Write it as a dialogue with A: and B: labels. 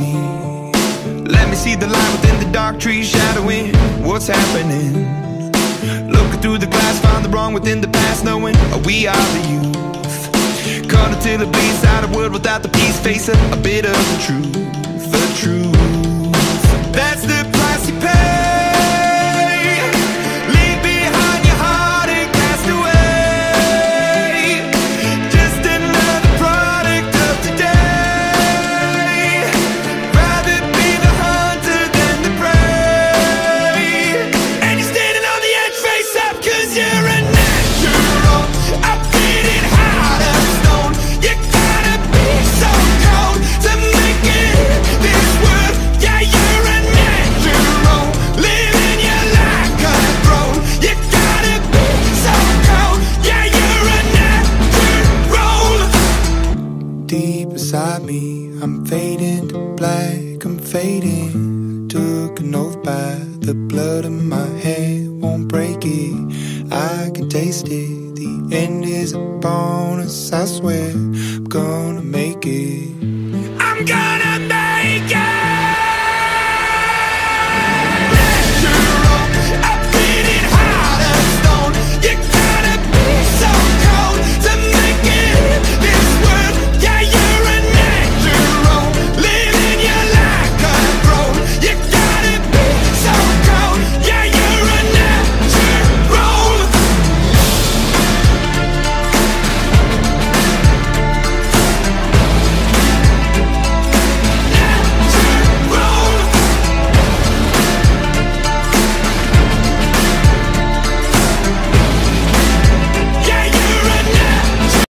A: Somebody let me see the light within the dark trees shadowing what's happening? Looking through the glass, find the wrong within the past, knowing we are the youth. Caught until it bleeds out of world without the peace, facing a bit of the truth, the truth. Inside me, I'm fading to black, I'm fading. Took an oath by the blood in my head, won't break it. I can taste it. The end is a bonus, I swear. I'm gonna make it.